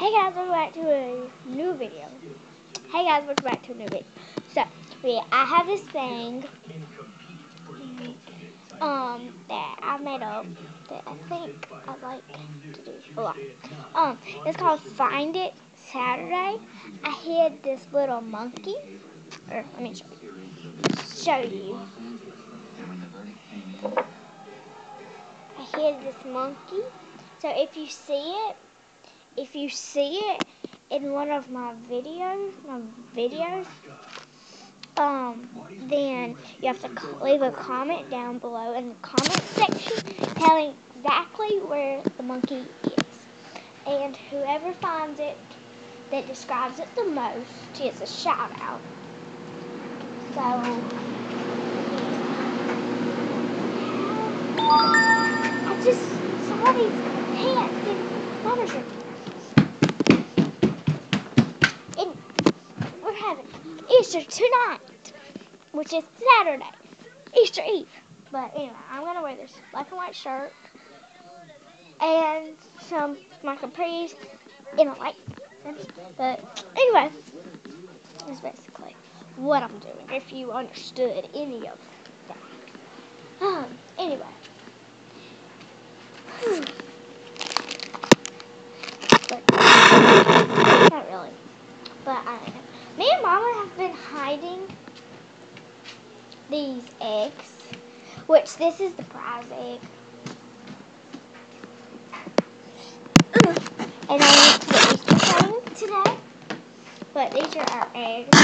Hey guys, welcome back to a new video. Hey guys, welcome back to a new video. So, yeah, I have this thing um that I made up that I think I like to do a lot. Um, it's called Find It Saturday. I hid this little monkey. Or let me show you. Show you. I hid this monkey. So if you see it, if you see it in one of my videos, my videos, um, then you have to leave a comment down below in the comment section telling exactly where the monkey is. And whoever finds it that describes it the most gets a shout out. So, I just saw these pants and letters are and we're having Easter tonight, which is Saturday, Easter Eve. But anyway, I'm gonna wear this black and white shirt and some my capris in a light. But anyway, that's basically what I'm doing. If you understood any of that. Um, anyway. But not really. But I me and Mama have been hiding these eggs, which this is the prize egg. And I went to the Easter today. But these are our eggs.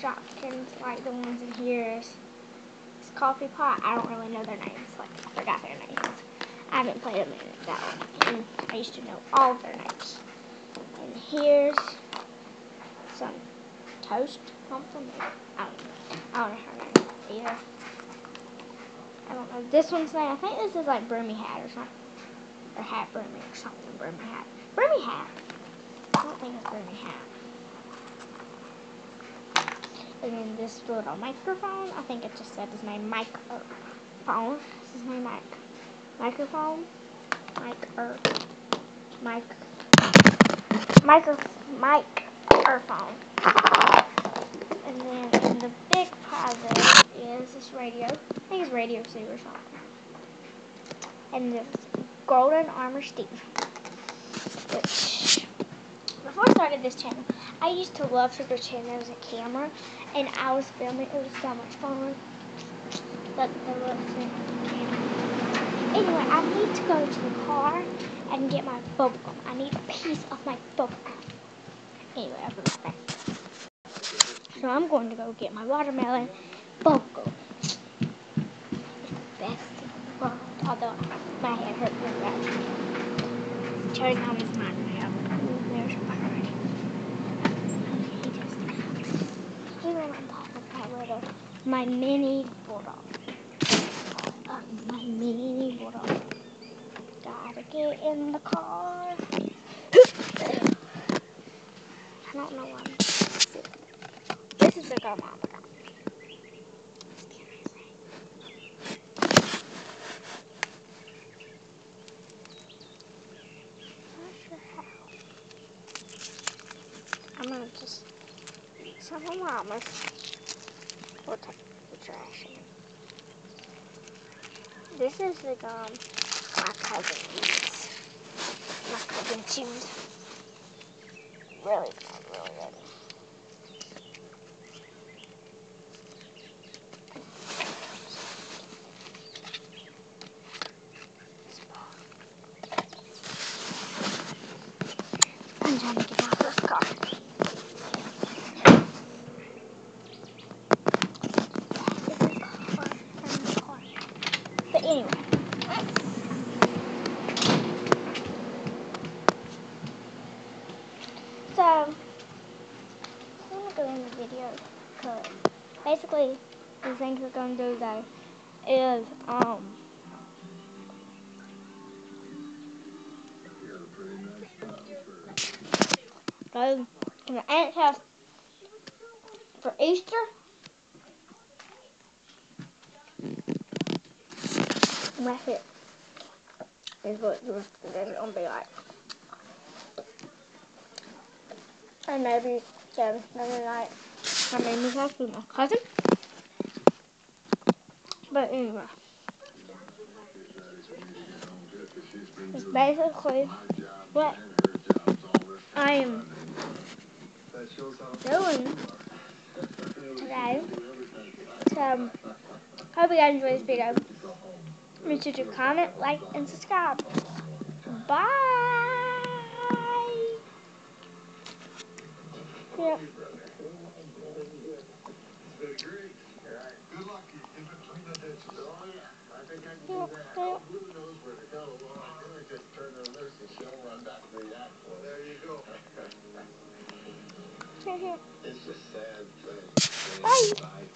Shopkins, like the ones in here is it's coffee pot. I don't really know their names. Like I forgot their names. I haven't played them in that one. Mm, I used to know all their names. And here's some toast something. I don't know. I don't know her name either. I don't know this one's name. I think this is like Broomy Hat or something. Or Hat Broomy or something. Broomy Hat. Broomy Hat. I don't think it's Broomy Hat. And then this little microphone. I think it just said his name microphone. This is my mic. Microphone. Mic or mic. Micro microphone. And then in the big pile is this radio. I think it's Radio 2 or. And this Golden Armor Steve. Which, before I started this channel, I used to love to pretend there was a camera. And I was filming. It was so much fun. Look, the camera. Anyway, I need to go to the car and get my gum. I need a piece of my gum. Anyway, be right back. So I'm going to go get my watermelon bubble It's the best in the world. Although my head hurts really bad. Cherry gum is mine now. There's fire. He just He's on top of my little, my mini bulldog. Uh, my mini bulldog. Gotta get in the car. I don't know why. I'm gonna just some of mama's take the trash in. This is the gum my cousin eats. My cousin chews. Really bad, really good. But anyway. So, I'm going to go in the video because basically the things we're going to do today is, um, go to my aunt's house for Easter. And that's it. Is what going to be like. And maybe Jen another night. I made me talk with my cousin. But anyway. It's basically what I am doing today. So, um, hope you guys enjoyed this video. Make sure to comment, like, and subscribe. Bye! Yep. Good luck. It clean the ditches. Oh, yeah. I think I can do that. Who knows where to go? Well, I can I just turn her loose and she'll run back to the act. Well, there you go. It's a sad thing. Bye.